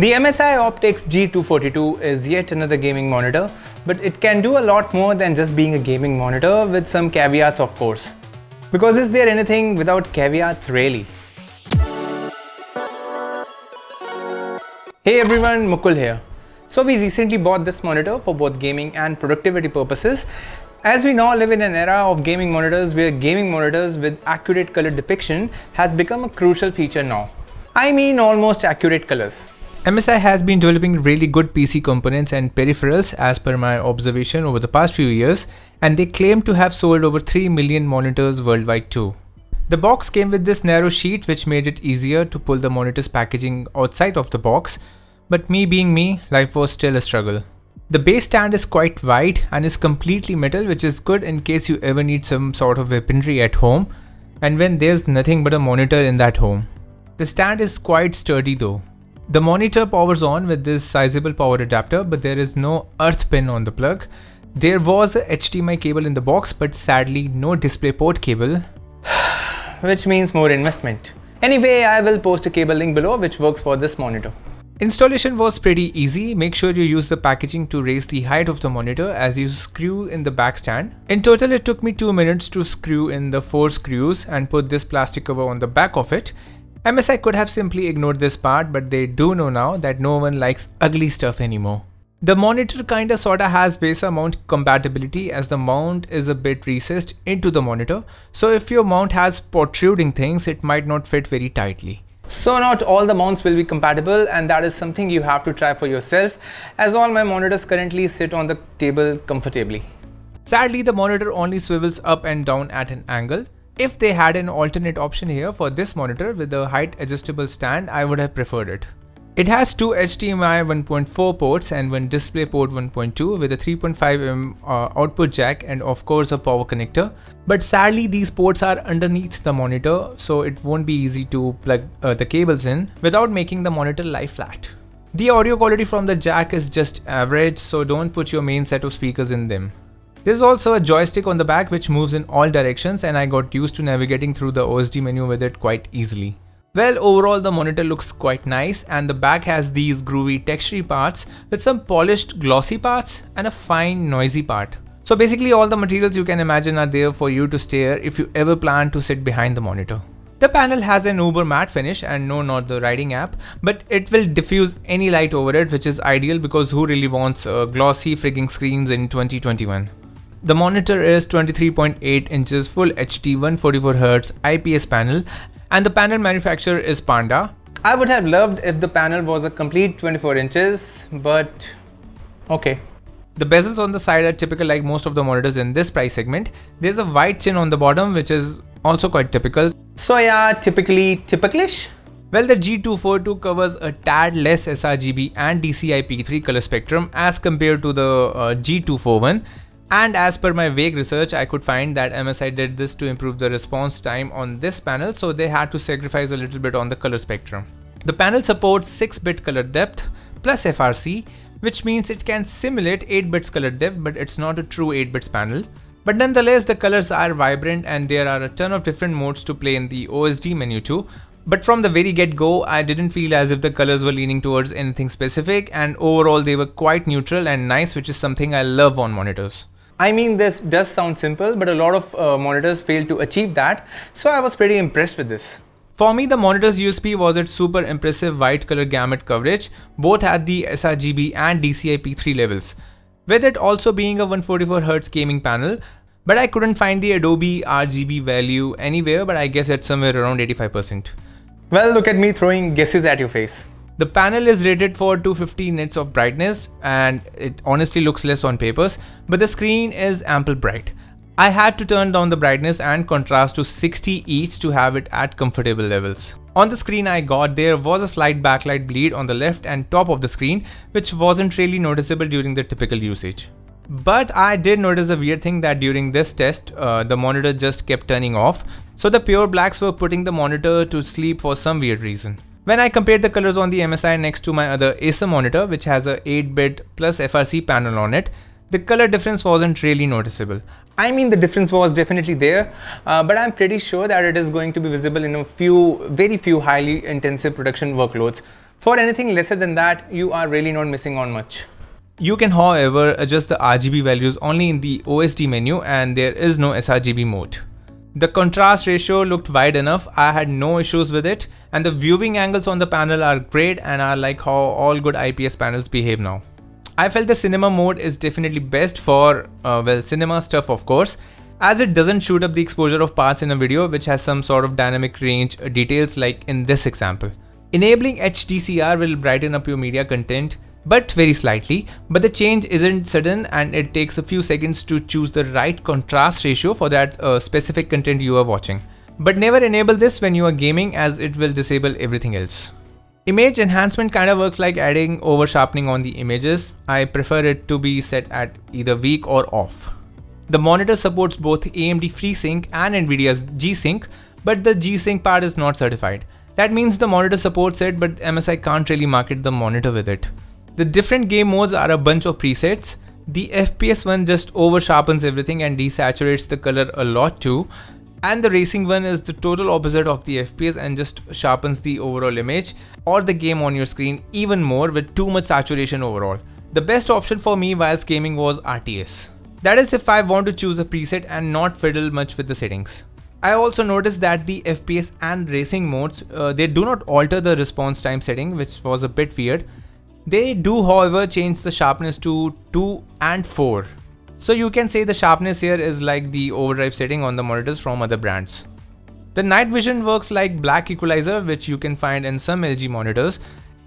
The MSI Optix G242 is yet another gaming monitor, but it can do a lot more than just being a gaming monitor with some caveats of course. Because is there anything without caveats really? Hey everyone, Mukul here. So we recently bought this monitor for both gaming and productivity purposes. As we now live in an era of gaming monitors where gaming monitors with accurate color depiction has become a crucial feature now. I mean almost accurate colors. MSI has been developing really good PC components and peripherals as per my observation over the past few years and they claim to have sold over 3 million monitors worldwide too. The box came with this narrow sheet which made it easier to pull the monitor's packaging outside of the box but me being me, life was still a struggle. The base stand is quite wide and is completely metal which is good in case you ever need some sort of weaponry at home and when there's nothing but a monitor in that home. The stand is quite sturdy though. The monitor powers on with this sizable power adapter but there is no earth pin on the plug. There was a HDMI cable in the box but sadly no DisplayPort cable which means more investment. Anyway, I will post a cable link below which works for this monitor. Installation was pretty easy. Make sure you use the packaging to raise the height of the monitor as you screw in the back stand. In total it took me 2 minutes to screw in the 4 screws and put this plastic cover on the back of it. MSI could have simply ignored this part but they do know now that no one likes ugly stuff anymore. The monitor kinda sorta has VESA mount compatibility as the mount is a bit recessed into the monitor so if your mount has protruding things it might not fit very tightly. So not all the mounts will be compatible and that is something you have to try for yourself as all my monitors currently sit on the table comfortably. Sadly the monitor only swivels up and down at an angle if they had an alternate option here for this monitor with a height adjustable stand, I would have preferred it. It has two HDMI 1.4 ports and one DisplayPort 1.2 with a 3.5mm uh, output jack and of course a power connector. But sadly these ports are underneath the monitor so it won't be easy to plug uh, the cables in without making the monitor lie flat. The audio quality from the jack is just average so don't put your main set of speakers in them. There's also a joystick on the back which moves in all directions and I got used to navigating through the OSD menu with it quite easily. Well, overall the monitor looks quite nice and the back has these groovy textury parts with some polished glossy parts and a fine noisy part. So basically all the materials you can imagine are there for you to stare if you ever plan to sit behind the monitor. The panel has an uber matte finish and no not the writing app, but it will diffuse any light over it which is ideal because who really wants uh, glossy frigging screens in 2021. The monitor is 23.8 inches full HD 144Hz IPS panel and the panel manufacturer is Panda. I would have loved if the panel was a complete 24 inches, but okay. The bezels on the side are typical like most of the monitors in this price segment. There's a white chin on the bottom which is also quite typical. So yeah, typically typicalish. Well, the G242 covers a tad less sRGB and DCI-P3 color spectrum as compared to the uh, G241 and as per my vague research, I could find that MSI did this to improve the response time on this panel, so they had to sacrifice a little bit on the color spectrum. The panel supports 6-bit color depth plus FRC, which means it can simulate 8 bits color depth, but it's not a true 8 bits panel. But nonetheless, the colors are vibrant and there are a ton of different modes to play in the OSD menu too. But from the very get-go, I didn't feel as if the colors were leaning towards anything specific and overall they were quite neutral and nice, which is something I love on monitors. I mean, this does sound simple, but a lot of uh, monitors fail to achieve that, so I was pretty impressed with this. For me, the monitor's USP was its super impressive white color gamut coverage, both at the sRGB and DCI-P3 levels, with it also being a 144Hz gaming panel, but I couldn't find the Adobe RGB value anywhere, but I guess it's somewhere around 85%. Well, look at me throwing guesses at your face. The panel is rated for 250 nits of brightness and it honestly looks less on papers, but the screen is ample bright. I had to turn down the brightness and contrast to 60 each to have it at comfortable levels. On the screen I got there was a slight backlight bleed on the left and top of the screen which wasn't really noticeable during the typical usage. But I did notice a weird thing that during this test, uh, the monitor just kept turning off. So the pure blacks were putting the monitor to sleep for some weird reason. When I compared the colors on the MSI next to my other Acer monitor which has a 8-bit plus FRC panel on it, the color difference wasn't really noticeable. I mean the difference was definitely there, uh, but I'm pretty sure that it is going to be visible in a few, very few highly intensive production workloads. For anything lesser than that, you are really not missing on much. You can however adjust the RGB values only in the OSD menu and there is no sRGB mode. The contrast ratio looked wide enough, I had no issues with it and the viewing angles on the panel are great and I like how all good IPS panels behave now. I felt the cinema mode is definitely best for, uh, well, cinema stuff of course, as it doesn't shoot up the exposure of parts in a video which has some sort of dynamic range details like in this example. Enabling HDCR will brighten up your media content but very slightly. But the change isn't sudden and it takes a few seconds to choose the right contrast ratio for that uh, specific content you are watching. But never enable this when you are gaming as it will disable everything else. Image enhancement kind of works like adding over sharpening on the images. I prefer it to be set at either weak or off. The monitor supports both AMD FreeSync and NVIDIA's G-Sync, but the G-Sync part is not certified. That means the monitor supports it, but MSI can't really market the monitor with it. The different game modes are a bunch of presets. The FPS one just over sharpens everything and desaturates the color a lot too. And the racing one is the total opposite of the FPS and just sharpens the overall image or the game on your screen even more with too much saturation overall. The best option for me whilst gaming was RTS. That is if I want to choose a preset and not fiddle much with the settings. I also noticed that the FPS and racing modes, uh, they do not alter the response time setting which was a bit weird. They do however change the sharpness to 2 and 4. So you can say the sharpness here is like the overdrive setting on the monitors from other brands. The night vision works like black equalizer which you can find in some LG monitors.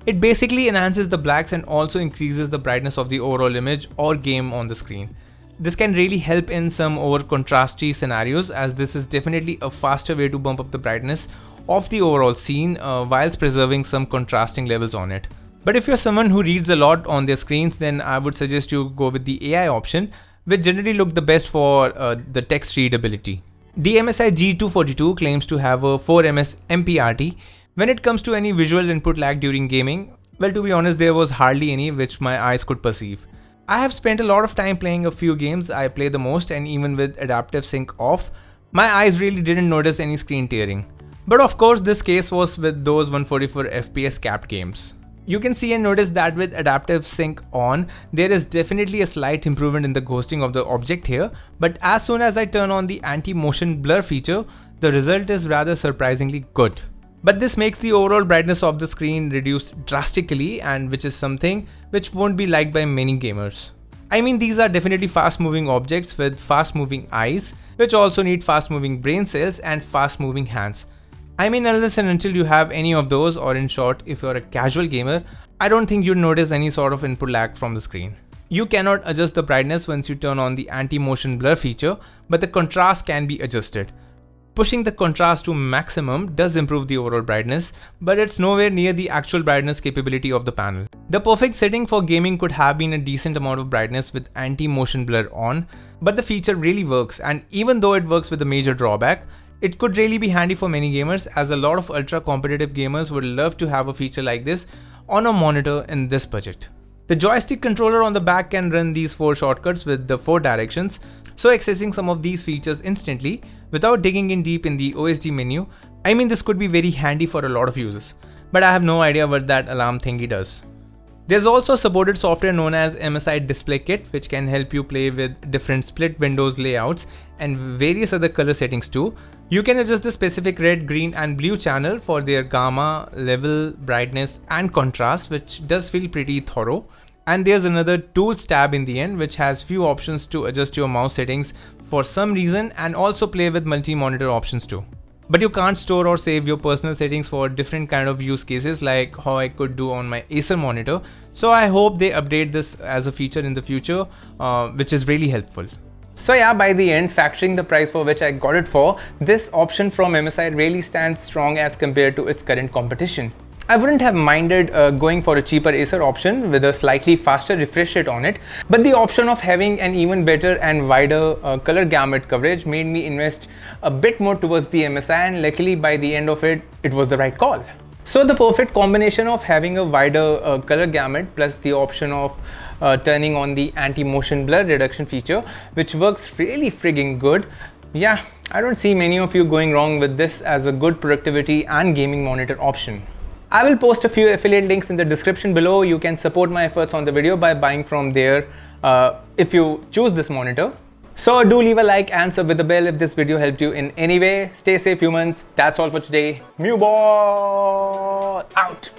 It basically enhances the blacks and also increases the brightness of the overall image or game on the screen. This can really help in some over contrasty scenarios as this is definitely a faster way to bump up the brightness of the overall scene uh, whilst preserving some contrasting levels on it. But if you're someone who reads a lot on their screens, then I would suggest you go with the AI option, which generally look the best for uh, the text readability. The MSI G242 claims to have a 4ms MPRT. When it comes to any visual input lag during gaming, well to be honest there was hardly any which my eyes could perceive. I have spent a lot of time playing a few games I play the most and even with adaptive sync off, my eyes really didn't notice any screen tearing. But of course this case was with those 144 FPS capped games. You can see and notice that with adaptive sync on, there is definitely a slight improvement in the ghosting of the object here, but as soon as I turn on the anti-motion blur feature, the result is rather surprisingly good. But this makes the overall brightness of the screen reduce drastically and which is something which won't be liked by many gamers. I mean these are definitely fast moving objects with fast moving eyes, which also need fast moving brain cells and fast moving hands. I mean unless and until you have any of those or in short if you're a casual gamer, I don't think you'd notice any sort of input lag from the screen. You cannot adjust the brightness once you turn on the anti-motion blur feature, but the contrast can be adjusted. Pushing the contrast to maximum does improve the overall brightness, but it's nowhere near the actual brightness capability of the panel. The perfect setting for gaming could have been a decent amount of brightness with anti-motion blur on, but the feature really works and even though it works with a major drawback, it could really be handy for many gamers as a lot of ultra competitive gamers would love to have a feature like this on a monitor in this budget. The joystick controller on the back can run these 4 shortcuts with the 4 directions, so accessing some of these features instantly without digging in deep in the OSD menu, I mean this could be very handy for a lot of users, but I have no idea what that alarm thingy does. There's also a supported software known as MSI Display Kit which can help you play with different split windows layouts and various other color settings too. You can adjust the specific red, green and blue channel for their gamma, level, brightness and contrast which does feel pretty thorough. And there's another tools tab in the end which has few options to adjust your mouse settings for some reason and also play with multi-monitor options too but you can't store or save your personal settings for different kind of use cases like how I could do on my Acer monitor. So I hope they update this as a feature in the future, uh, which is really helpful. So yeah, by the end, factoring the price for which I got it for, this option from MSI really stands strong as compared to its current competition. I wouldn't have minded uh, going for a cheaper Acer option with a slightly faster refresh rate on it, but the option of having an even better and wider uh, color gamut coverage made me invest a bit more towards the MSI and luckily by the end of it, it was the right call. So the perfect combination of having a wider uh, color gamut plus the option of uh, turning on the anti-motion blur reduction feature, which works really frigging good. Yeah, I don't see many of you going wrong with this as a good productivity and gaming monitor option. I will post a few affiliate links in the description below. You can support my efforts on the video by buying from there uh, if you choose this monitor. So do leave a like and sub with the bell if this video helped you in any way. Stay safe humans. That's all for today. MuBot out.